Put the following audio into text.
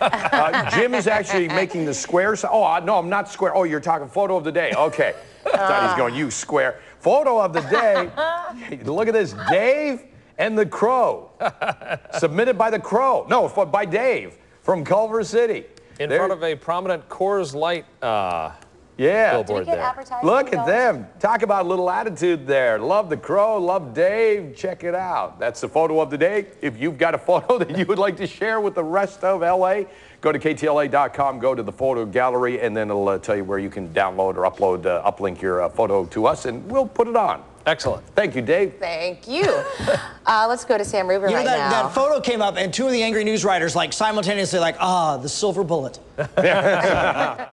Uh, Jim is actually making the square. si- Oh, uh, no, I'm not square. Oh, you're talking photo of the day. Okay. I thought he's going, you square. Photo of the day. Look at this. Dave and the Crow. Submitted by the Crow. No, by Dave from Culver City. In There- front of a prominent Coors Light uh, yeah. billboard Did we get there. Look at them. Talk about a little attitude there. Love the crow, love Dave. Check it out. That's the photo of the day. If you've got a photo that you would like to share with the rest of LA, go to ktla.com, go to the photo gallery, and then it'll uh, tell you where you can download or upload, uh, uplink your uh, photo to us, and we'll put it on. Excellent. Thank you, Dave. Thank you. Uh, let's go to Sam Rubin You know right that, now. that photo came up, and two of the angry news writers like simultaneously like, ah, the silver bullet.